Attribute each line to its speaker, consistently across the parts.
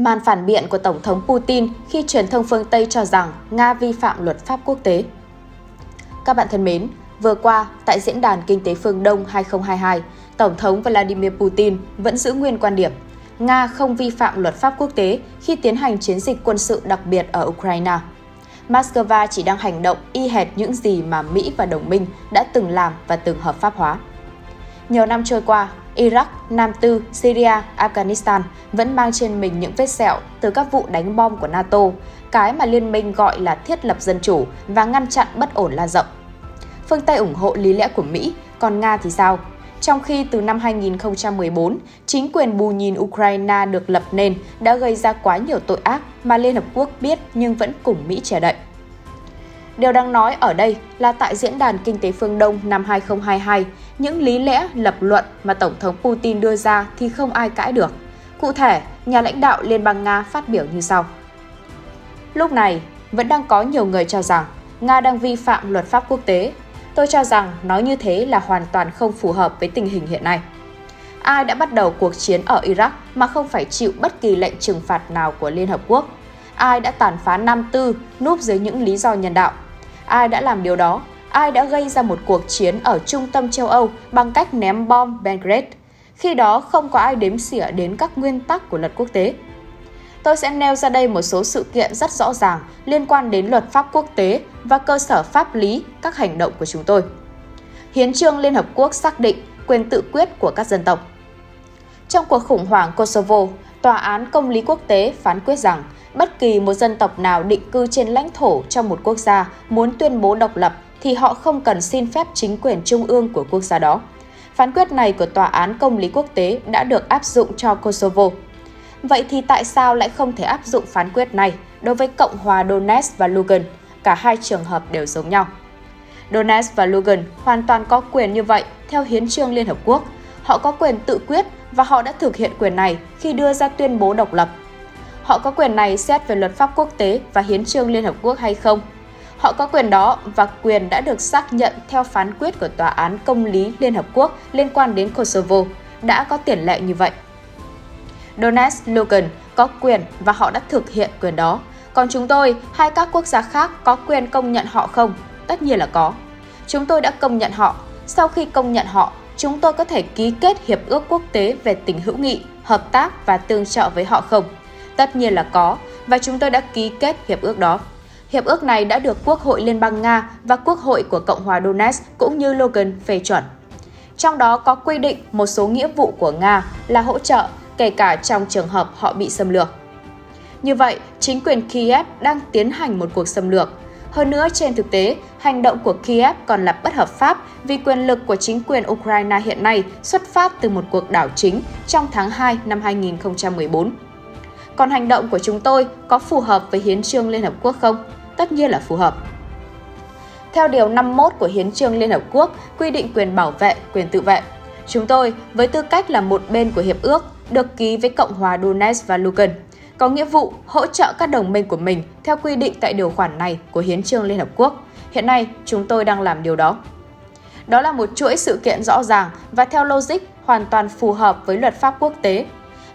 Speaker 1: Màn phản biện của Tổng thống Putin khi truyền thông phương Tây cho rằng Nga vi phạm luật pháp quốc tế. Các bạn thân mến, vừa qua tại Diễn đàn Kinh tế phương Đông 2022, Tổng thống Vladimir Putin vẫn giữ nguyên quan điểm Nga không vi phạm luật pháp quốc tế khi tiến hành chiến dịch quân sự đặc biệt ở Ukraine. Moscow chỉ đang hành động y hệt những gì mà Mỹ và đồng minh đã từng làm và từng hợp pháp hóa. Nhiều năm trôi qua, Iraq, Nam Tư, Syria, Afghanistan vẫn mang trên mình những vết sẹo từ các vụ đánh bom của NATO, cái mà liên minh gọi là thiết lập dân chủ và ngăn chặn bất ổn lan rộng. Phương Tây ủng hộ lý lẽ của Mỹ, còn Nga thì sao? Trong khi từ năm 2014, chính quyền bù nhìn Ukraine được lập nên đã gây ra quá nhiều tội ác mà Liên Hợp Quốc biết nhưng vẫn cùng Mỹ chờ đợi. Điều đang nói ở đây là tại Diễn đàn Kinh tế Phương Đông năm 2022, những lý lẽ lập luận mà Tổng thống Putin đưa ra thì không ai cãi được. Cụ thể, nhà lãnh đạo Liên bang Nga phát biểu như sau. Lúc này, vẫn đang có nhiều người cho rằng Nga đang vi phạm luật pháp quốc tế. Tôi cho rằng nói như thế là hoàn toàn không phù hợp với tình hình hiện nay. Ai đã bắt đầu cuộc chiến ở Iraq mà không phải chịu bất kỳ lệnh trừng phạt nào của Liên Hợp Quốc? Ai đã tàn phá Nam Tư núp dưới những lý do nhân đạo? Ai đã làm điều đó? Ai đã gây ra một cuộc chiến ở trung tâm châu Âu bằng cách ném bom Belgrade? Khi đó không có ai đếm xỉa đến các nguyên tắc của luật quốc tế. Tôi sẽ nêu ra đây một số sự kiện rất rõ ràng liên quan đến luật pháp quốc tế và cơ sở pháp lý các hành động của chúng tôi. Hiến trương Liên Hợp Quốc xác định quyền tự quyết của các dân tộc. Trong cuộc khủng hoảng Kosovo, Tòa án Công lý Quốc tế phán quyết rằng bất kỳ một dân tộc nào định cư trên lãnh thổ trong một quốc gia muốn tuyên bố độc lập thì họ không cần xin phép chính quyền trung ương của quốc gia đó. Phán quyết này của Tòa án Công lý Quốc tế đã được áp dụng cho Kosovo. Vậy thì tại sao lại không thể áp dụng phán quyết này đối với Cộng hòa Donetsk và Lugan? Cả hai trường hợp đều giống nhau. Donetsk và Lugan hoàn toàn có quyền như vậy, theo Hiến trương Liên Hợp Quốc. Họ có quyền tự quyết và họ đã thực hiện quyền này khi đưa ra tuyên bố độc lập. Họ có quyền này xét về luật pháp quốc tế và hiến trương Liên Hợp Quốc hay không? Họ có quyền đó và quyền đã được xác nhận theo phán quyết của Tòa án Công lý Liên Hợp Quốc liên quan đến Kosovo, đã có tiền lệ như vậy. Donetsk, Lugan có quyền và họ đã thực hiện quyền đó. Còn chúng tôi hay các quốc gia khác có quyền công nhận họ không? Tất nhiên là có. Chúng tôi đã công nhận họ. Sau khi công nhận họ, chúng tôi có thể ký kết hiệp ước quốc tế về tình hữu nghị, hợp tác và tương trợ với họ không? Tất nhiên là có, và chúng tôi đã ký kết hiệp ước đó. Hiệp ước này đã được Quốc hội Liên bang Nga và Quốc hội của Cộng hòa Donetsk cũng như Logan phê chuẩn. Trong đó có quy định một số nghĩa vụ của Nga là hỗ trợ, kể cả trong trường hợp họ bị xâm lược. Như vậy, chính quyền Kiev đang tiến hành một cuộc xâm lược. Hơn nữa, trên thực tế, hành động của Kiev còn là bất hợp pháp vì quyền lực của chính quyền Ukraine hiện nay xuất phát từ một cuộc đảo chính trong tháng 2 năm 2014. Còn hành động của chúng tôi có phù hợp với Hiến trương Liên Hợp Quốc không? Tất nhiên là phù hợp. Theo Điều 51 của Hiến trương Liên Hợp Quốc quy định quyền bảo vệ, quyền tự vệ. Chúng tôi, với tư cách là một bên của hiệp ước, được ký với Cộng hòa Donetsk và Lugan, có nghĩa vụ hỗ trợ các đồng minh của mình theo quy định tại điều khoản này của Hiến trương Liên Hợp Quốc. Hiện nay, chúng tôi đang làm điều đó. Đó là một chuỗi sự kiện rõ ràng và theo logic hoàn toàn phù hợp với luật pháp quốc tế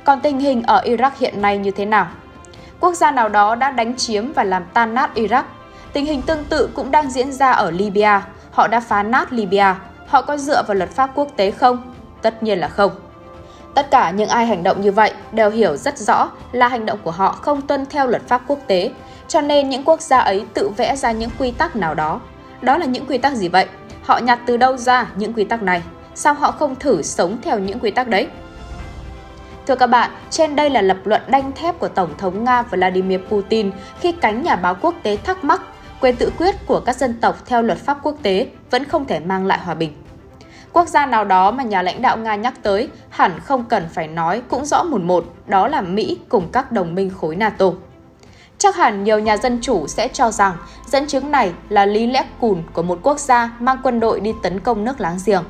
Speaker 1: còn tình hình ở Iraq hiện nay như thế nào? Quốc gia nào đó đã đánh chiếm và làm tan nát Iraq. Tình hình tương tự cũng đang diễn ra ở Libya. Họ đã phá nát Libya. Họ có dựa vào luật pháp quốc tế không? Tất nhiên là không. Tất cả những ai hành động như vậy đều hiểu rất rõ là hành động của họ không tuân theo luật pháp quốc tế, cho nên những quốc gia ấy tự vẽ ra những quy tắc nào đó. Đó là những quy tắc gì vậy? Họ nhặt từ đâu ra những quy tắc này? Sao họ không thử sống theo những quy tắc đấy? Thưa các bạn, trên đây là lập luận đanh thép của Tổng thống Nga Vladimir Putin khi cánh nhà báo quốc tế thắc mắc quyền tự quyết của các dân tộc theo luật pháp quốc tế vẫn không thể mang lại hòa bình. Quốc gia nào đó mà nhà lãnh đạo Nga nhắc tới hẳn không cần phải nói cũng rõ một một, đó là Mỹ cùng các đồng minh khối NATO. Chắc hẳn nhiều nhà dân chủ sẽ cho rằng dẫn chứng này là lý lẽ cùn của một quốc gia mang quân đội đi tấn công nước láng giềng.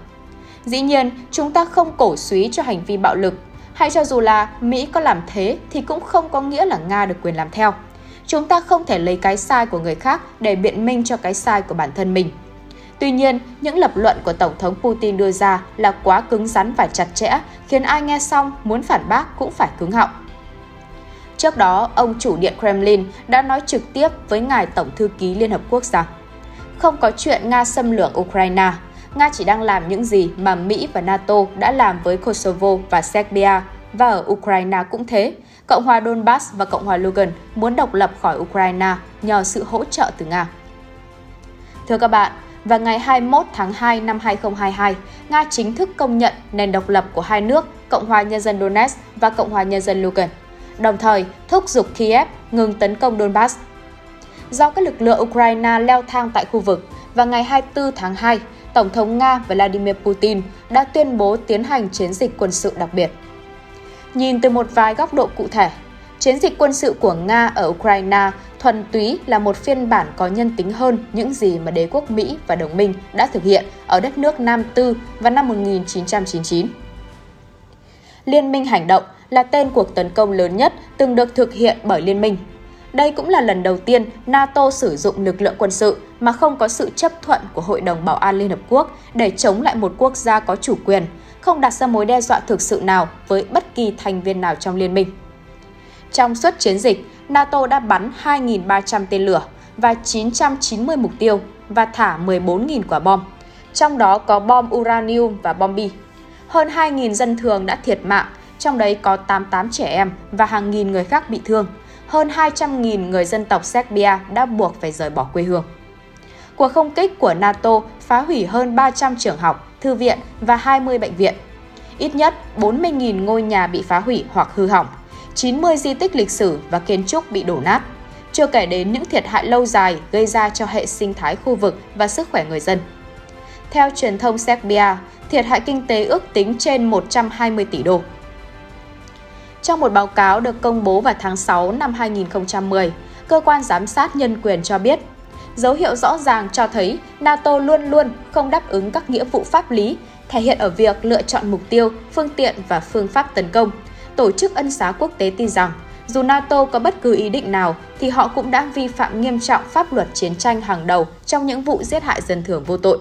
Speaker 1: Dĩ nhiên, chúng ta không cổ suý cho hành vi bạo lực hay cho dù là Mỹ có làm thế thì cũng không có nghĩa là Nga được quyền làm theo. Chúng ta không thể lấy cái sai của người khác để biện minh cho cái sai của bản thân mình. Tuy nhiên, những lập luận của Tổng thống Putin đưa ra là quá cứng rắn và chặt chẽ, khiến ai nghe xong muốn phản bác cũng phải cứng họng. Trước đó, ông chủ điện Kremlin đã nói trực tiếp với ngài Tổng thư ký Liên Hợp Quốc rằng không có chuyện Nga xâm lược Ukraine. Nga chỉ đang làm những gì mà Mỹ và NATO đã làm với Kosovo và Serbia và ở Ukraine cũng thế. Cộng hòa Donbass và Cộng hòa Lugan muốn độc lập khỏi Ukraine nhờ sự hỗ trợ từ Nga. Thưa các bạn, vào ngày 21 tháng 2 năm 2022, Nga chính thức công nhận nền độc lập của hai nước Cộng hòa Nhân dân Donetsk và Cộng hòa Nhân dân Lugan, đồng thời thúc giục Kiev ngừng tấn công Donbass. Do các lực lượng Ukraine leo thang tại khu vực, vào ngày 24 tháng 2, Tổng thống Nga Vladimir Putin đã tuyên bố tiến hành chiến dịch quân sự đặc biệt. Nhìn từ một vài góc độ cụ thể, chiến dịch quân sự của Nga ở Ukraine thuần túy là một phiên bản có nhân tính hơn những gì mà đế quốc Mỹ và đồng minh đã thực hiện ở đất nước Nam Tư vào năm 1999. Liên minh hành động là tên cuộc tấn công lớn nhất từng được thực hiện bởi liên minh. Đây cũng là lần đầu tiên NATO sử dụng lực lượng quân sự mà không có sự chấp thuận của Hội đồng Bảo an Liên Hợp Quốc để chống lại một quốc gia có chủ quyền, không đặt ra mối đe dọa thực sự nào với bất kỳ thành viên nào trong liên minh. Trong suốt chiến dịch, NATO đã bắn 2.300 tên lửa và 990 mục tiêu và thả 14.000 quả bom, trong đó có bom uranium và bom bi. Hơn 2.000 dân thường đã thiệt mạng, trong đấy có 88 trẻ em và hàng nghìn người khác bị thương. Hơn 200.000 người dân tộc Serbia đã buộc phải rời bỏ quê hương. Cuộc không kích của NATO phá hủy hơn 300 trường học, thư viện và 20 bệnh viện. Ít nhất 40.000 ngôi nhà bị phá hủy hoặc hư hỏng, 90 di tích lịch sử và kiến trúc bị đổ nát, chưa kể đến những thiệt hại lâu dài gây ra cho hệ sinh thái khu vực và sức khỏe người dân. Theo truyền thông Serbia, thiệt hại kinh tế ước tính trên 120 tỷ đô. Trong một báo cáo được công bố vào tháng 6 năm 2010, cơ quan giám sát nhân quyền cho biết, dấu hiệu rõ ràng cho thấy NATO luôn luôn không đáp ứng các nghĩa vụ pháp lý, thể hiện ở việc lựa chọn mục tiêu, phương tiện và phương pháp tấn công – Tổ chức Ân xá Quốc tế tin rằng dù NATO có bất cứ ý định nào thì họ cũng đã vi phạm nghiêm trọng pháp luật chiến tranh hàng đầu trong những vụ giết hại dân thường vô tội.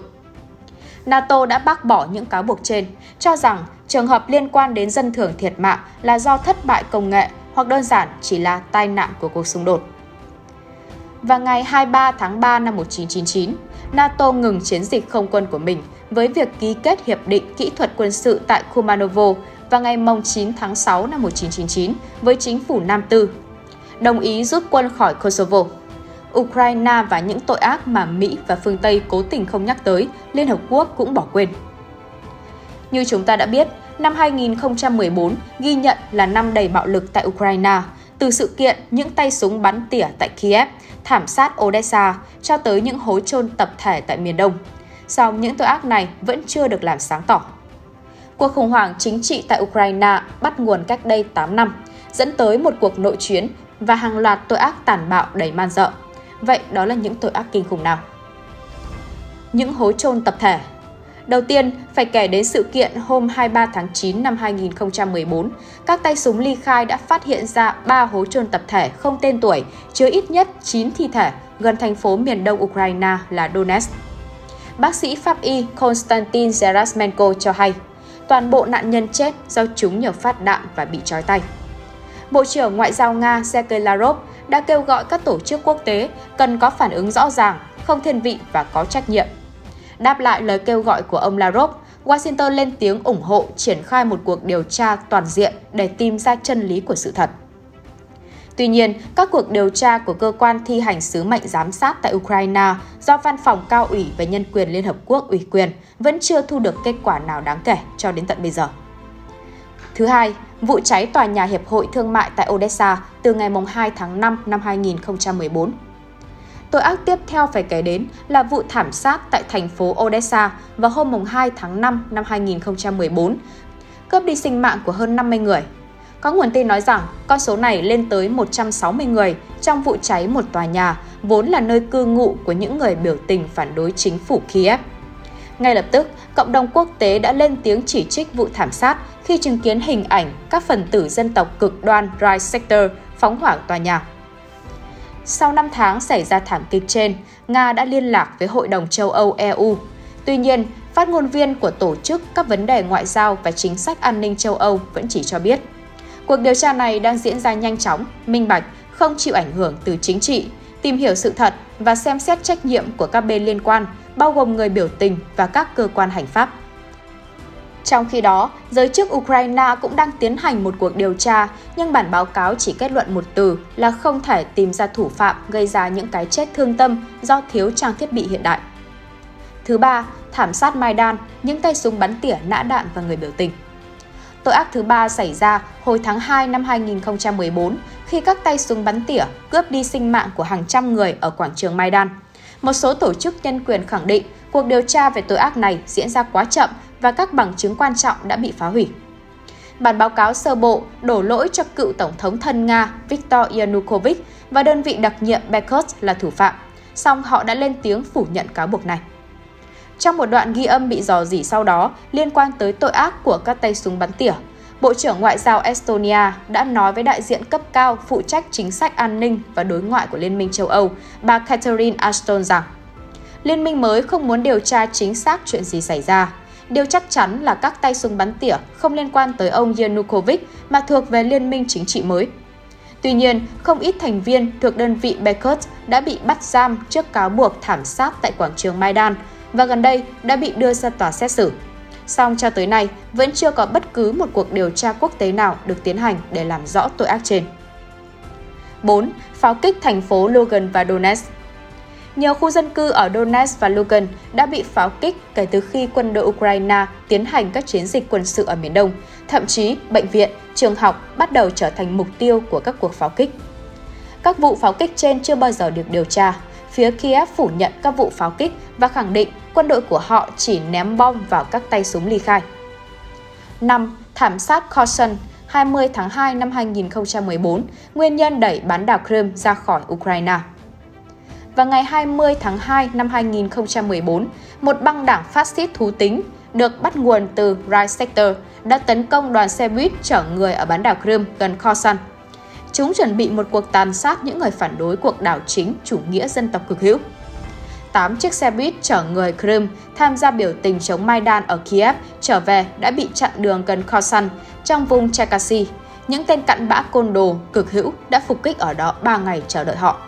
Speaker 1: NATO đã bác bỏ những cáo buộc trên, cho rằng trường hợp liên quan đến dân thường thiệt mạng là do thất bại công nghệ hoặc đơn giản chỉ là tai nạn của cuộc xung đột. Vào ngày 23 tháng 3 năm 1999, NATO ngừng chiến dịch không quân của mình với việc ký kết hiệp định kỹ thuật quân sự tại Kumanovo vào ngày 9 tháng 6 năm 1999 với chính phủ Nam Tư, đồng ý rút quân khỏi Kosovo. Ukraine và những tội ác mà Mỹ và phương Tây cố tình không nhắc tới, Liên Hợp Quốc cũng bỏ quên. Như chúng ta đã biết, năm 2014 ghi nhận là năm đầy bạo lực tại Ukraine, từ sự kiện những tay súng bắn tỉa tại Kiev, thảm sát Odessa cho tới những hố chôn tập thể tại miền Đông. Song những tội ác này vẫn chưa được làm sáng tỏ. Cuộc khủng hoảng chính trị tại Ukraine bắt nguồn cách đây 8 năm, dẫn tới một cuộc nội chiến và hàng loạt tội ác tàn bạo đầy man dợ. Vậy đó là những tội ác kinh khủng nào? Những hối chôn tập thể Đầu tiên, phải kể đến sự kiện hôm 23 tháng 9 năm 2014, các tay súng ly khai đã phát hiện ra 3 hố chôn tập thể không tên tuổi, chứa ít nhất 9 thi thể gần thành phố miền đông Ukraine là Donetsk. Bác sĩ pháp y Konstantin Zerasmenko cho hay, toàn bộ nạn nhân chết do chúng nhờ phát đạn và bị trói tay. Bộ trưởng Ngoại giao Nga Sergei Lavrov đã kêu gọi các tổ chức quốc tế cần có phản ứng rõ ràng, không thiên vị và có trách nhiệm. Đáp lại lời kêu gọi của ông Lavrov, Washington lên tiếng ủng hộ triển khai một cuộc điều tra toàn diện để tìm ra chân lý của sự thật. Tuy nhiên, các cuộc điều tra của cơ quan thi hành sứ mệnh giám sát tại Ukraine do Văn phòng Cao ủy về Nhân quyền Liên Hợp Quốc ủy quyền vẫn chưa thu được kết quả nào đáng kể cho đến tận bây giờ. Thứ hai, vụ cháy tòa nhà Hiệp hội Thương mại tại Odessa từ ngày 2 tháng 5 năm 2014. Tội ác tiếp theo phải kể đến là vụ thảm sát tại thành phố Odessa vào hôm 2 tháng 5 năm 2014, cướp đi sinh mạng của hơn 50 người có nguồn tin nói rằng con số này lên tới 160 người trong vụ cháy một tòa nhà, vốn là nơi cư ngụ của những người biểu tình phản đối chính phủ Kiev. Ngay lập tức, cộng đồng quốc tế đã lên tiếng chỉ trích vụ thảm sát khi chứng kiến hình ảnh các phần tử dân tộc cực đoan Right Sector phóng hỏa tòa nhà. Sau 5 tháng xảy ra thảm kịch trên, Nga đã liên lạc với Hội đồng châu Âu EU. Tuy nhiên, phát ngôn viên của Tổ chức các vấn đề ngoại giao và chính sách an ninh châu Âu vẫn chỉ cho biết Cuộc điều tra này đang diễn ra nhanh chóng, minh bạch, không chịu ảnh hưởng từ chính trị, tìm hiểu sự thật và xem xét trách nhiệm của các bên liên quan, bao gồm người biểu tình và các cơ quan hành pháp. Trong khi đó, giới chức Ukraine cũng đang tiến hành một cuộc điều tra, nhưng bản báo cáo chỉ kết luận một từ là không thể tìm ra thủ phạm gây ra những cái chết thương tâm do thiếu trang thiết bị hiện đại. Thứ ba, thảm sát Maidan, những tay súng bắn tỉa nã đạn vào người biểu tình. Tội ác thứ ba xảy ra hồi tháng 2 năm 2014 khi các tay súng bắn tỉa cướp đi sinh mạng của hàng trăm người ở quảng trường Maidan. Một số tổ chức nhân quyền khẳng định cuộc điều tra về tội ác này diễn ra quá chậm và các bằng chứng quan trọng đã bị phá hủy. Bản báo cáo sơ bộ đổ lỗi cho cựu Tổng thống thân Nga Viktor Yanukovych và đơn vị đặc nhiệm Bekus là thủ phạm, song họ đã lên tiếng phủ nhận cáo buộc này. Trong một đoạn ghi âm bị dò dỉ sau đó liên quan tới tội ác của các tay súng bắn tỉa, Bộ trưởng Ngoại giao Estonia đã nói với đại diện cấp cao phụ trách chính sách an ninh và đối ngoại của Liên minh châu Âu, bà Catherine Ashton rằng Liên minh mới không muốn điều tra chính xác chuyện gì xảy ra. Điều chắc chắn là các tay súng bắn tỉa không liên quan tới ông Yanukovych mà thuộc về liên minh chính trị mới. Tuy nhiên, không ít thành viên thuộc đơn vị Bekut đã bị bắt giam trước cáo buộc thảm sát tại quảng trường Maidan và gần đây đã bị đưa ra tòa xét xử. Song cho tới nay, vẫn chưa có bất cứ một cuộc điều tra quốc tế nào được tiến hành để làm rõ tội ác trên. 4. Pháo kích thành phố Logan và Donetsk nhiều khu dân cư ở Donetsk và Lugan đã bị pháo kích kể từ khi quân đội Ukraine tiến hành các chiến dịch quân sự ở miền Đông. Thậm chí, bệnh viện, trường học bắt đầu trở thành mục tiêu của các cuộc pháo kích. Các vụ pháo kích trên chưa bao giờ được điều tra. Phía Kiev phủ nhận các vụ pháo kích và khẳng định quân đội của họ chỉ ném bom vào các tay súng ly khai. 5. Thảm sát Kherson 20 tháng 2 năm 2014, nguyên nhân đẩy bán đảo Crimea ra khỏi Ukraine và ngày 20 tháng 2 năm 2014, một băng đảng phát xít thú tính được bắt nguồn từ Reichsector đã tấn công đoàn xe buýt chở người ở bán đảo Crimea gần Kherson. Chúng chuẩn bị một cuộc tàn sát những người phản đối cuộc đảo chính chủ nghĩa dân tộc cực hữu. 8 chiếc xe buýt chở người Crimea tham gia biểu tình chống Maidan ở Kiev trở về đã bị chặn đường gần Kherson trong vùng Cherkasy. Những tên cặn bã côn đồ cực hữu đã phục kích ở đó 3 ngày chờ đợi họ.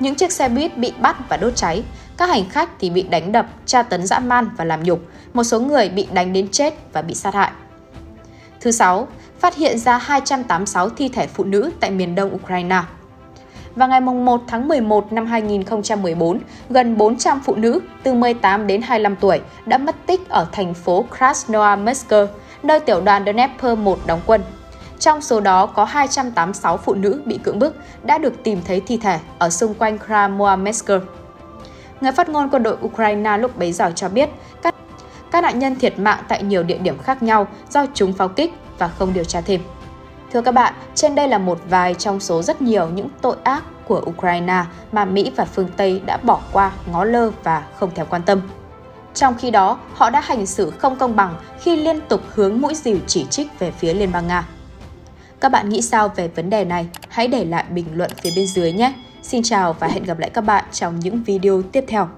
Speaker 1: Những chiếc xe buýt bị bắt và đốt cháy, các hành khách thì bị đánh đập, tra tấn dã man và làm nhục, một số người bị đánh đến chết và bị sát hại. Thứ sáu, phát hiện ra 286 thi thể phụ nữ tại miền đông Ukraine. Vào ngày 1 tháng 11 năm 2014, gần 400 phụ nữ từ 18 đến 25 tuổi đã mất tích ở thành phố Krasnoyarsk, nơi tiểu đoàn Dnepr 1 đóng quân trong số đó có 286 phụ nữ bị cưỡng bức đã được tìm thấy thi thể ở xung quanh Kramatorsk. Người phát ngôn quân đội Ukraine lúc bấy giờ cho biết các, các nạn nhân thiệt mạng tại nhiều địa điểm khác nhau do chúng pháo kích và không điều tra thêm. Thưa các bạn, trên đây là một vài trong số rất nhiều những tội ác của Ukraine mà Mỹ và phương Tây đã bỏ qua, ngó lơ và không thèm quan tâm. Trong khi đó, họ đã hành xử không công bằng khi liên tục hướng mũi dìu chỉ trích về phía Liên bang Nga. Các bạn nghĩ sao về vấn đề này? Hãy để lại bình luận phía bên dưới nhé! Xin chào và hẹn gặp lại các bạn trong những video tiếp theo.